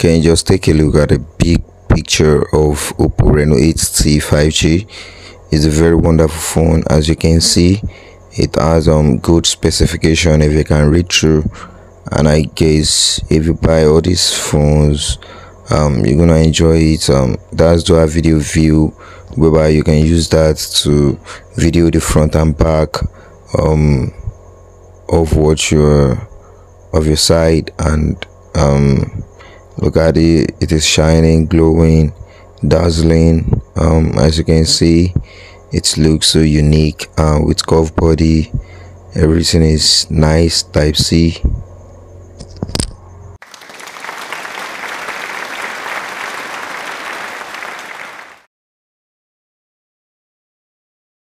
can you just take a look at a big picture of oppo reno 8t 5g it's a very wonderful phone. As you can see it has um good specification if you can read through. And i guess if you buy all these phones um you're gonna enjoy it. Um that's the video view whereby you can use that to video the front and back um of what your of your side and um look at it it is shining glowing dazzling. Um as you can see it looks so unique uh, with curved body. Everything is nice type c